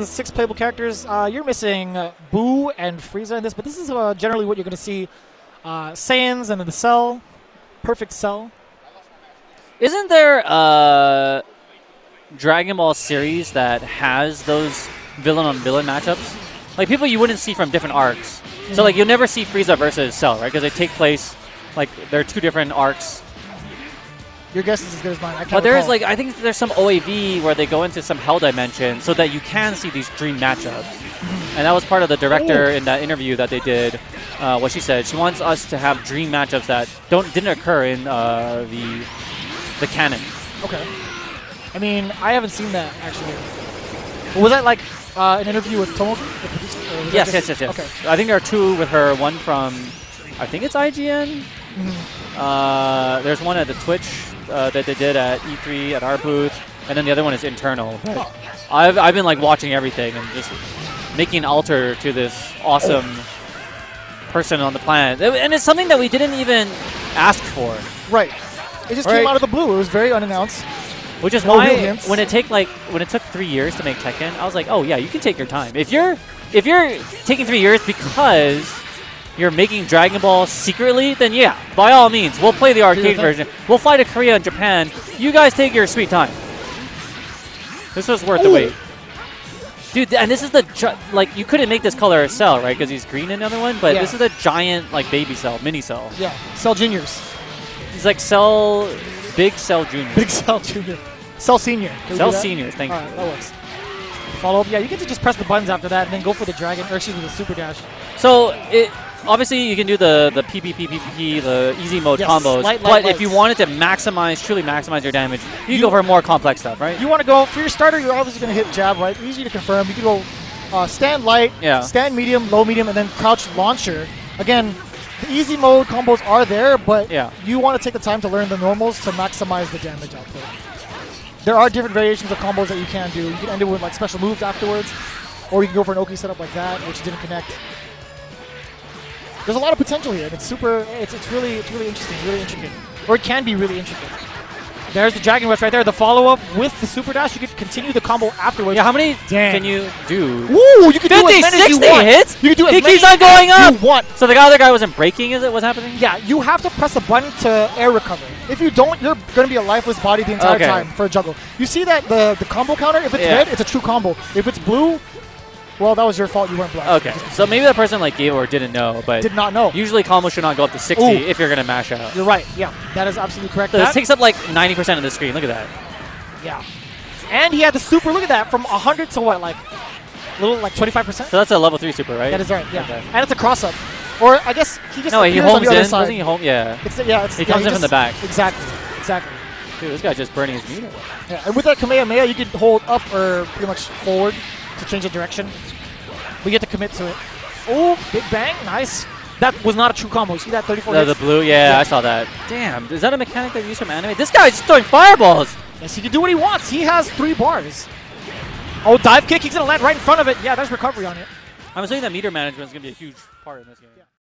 the six playable characters, uh, you're missing uh, Boo and Frieza in this, but this is uh, generally what you're going to see. Uh, Saiyans and then the Cell, Perfect Cell. Isn't there a Dragon Ball series that has those villain on villain matchups? Like people you wouldn't see from different arcs. So like you'll never see Frieza versus Cell, right? Because they take place like they're two different arcs. Your guess is as good as mine. I can't But there is like I think there's some OAV where they go into some hell dimension so that you can see these dream matchups. And that was part of the director in that interview that they did. Uh, what she said, she wants us to have dream matchups that don't didn't occur in uh, the the canon. Okay. I mean, I haven't seen that actually. Was that like uh, an interview with Tomoko, the producer? or was that Yes, yes, yes, yes. Okay. I think there are two with her. One from, I think it's IGN. Mm-hmm. Uh, there's one at the Twitch uh, that they did at E3 at our booth, and then the other one is internal. I've, I've been like watching everything and just making an altar to this awesome person on the planet, and it's something that we didn't even ask for. Right. It just Right. came out of the blue. It was very unannounced. Which is No why when it take like when it took three years to make Tekken, I was like, oh yeah, you can take your time. If you're if you're taking three years because you're making Dragon Ball secretly, then yeah, by all means, we'll play the arcade version. We'll fly to Korea and Japan. You guys take your sweet time. This was worth the wait. Dude, and this is the like you couldn't make this color a cell, right? Because he's green in the other one, but Yeah. this is a giant like baby cell, mini cell. Yeah. Cell Juniors. He's like cell, big cell junior, Big Cell Junior. Cell Senior. Can cell senior. Thank All you. right, that works. Follow up. Yeah, you get to just press the buttons after that and then go for the dragon, or excuse me, the super dash. So it obviously you can do the the PPPPP, the easy mode Yes, combos. light, but light, if you wanted to maximize, truly maximize your damage, you, You- go for more complex stuff, right? You want to go for your starter. You're obviously going to hit jab, right? Easy to confirm. You can go uh, stand light, Yeah. stand medium, low medium, and then crouch launcher. Again, the easy mode combos are there, but Yeah. you want to take the time to learn the normals to maximize the damage output. There are different variations of combos that you can do. You can end it with like special moves afterwards, or you can go for an Oki setup like that, which didn't connect. There's a lot of potential here, and it's super. It's, it's really it's really interesting, really intricate, or it can be really intricate. There's the Dragon Rush right there. The follow up with the Super Dash. You could continue the combo afterwards. yeah, how many Damn. can you do? Ooh, you can do 50, as many as you want. hits? You can do as He many keeps on going as up. you want. So the other guy wasn't breaking, is it? What's happening? Yeah, you have to press a button to air recover. If you don't, you're going to be a lifeless body the entire Okay. time for a juggle. You see that the the combo counter? If it's Yeah. red, it's a true combo. If it's blue, well, that was your fault. You weren't blocked. Okay, so maybe that person like gave or didn't know, but Did not know. usually combo should not go up to 60 Ooh. if you're gonna mash out. You're right. Yeah, that is absolutely correct. So this That- takes up like 90% of the screen. Look at that. yeah. And he had the super. Look at that, from 100 to what, like, little like 25 percent. So that's a level three super, right? That is right. Yeah, Okay. and it's a cross up, or I guess he just No, he homes on in. side. He home? Yeah. It's yeah, it's He yeah, comes in from the back. Exactly, exactly. Dude, this guy's just burning his meter. Yeah, and with that Kamehameha, you can hold up or pretty much forward to change the direction. We get to commit to it. Oh, big bang, nice. That was not a true combo. See that 34 The, the blue, yeah, Yeah. I saw that. Damn, is that a mechanic that you use from anime? This guy's just throwing fireballs. Yes, he can do what he wants. He has three bars. Oh, dive kick. He's going to land right in front of it. Yeah, there's recovery on it. I'm assuming that meter management is going to be a huge part in this game.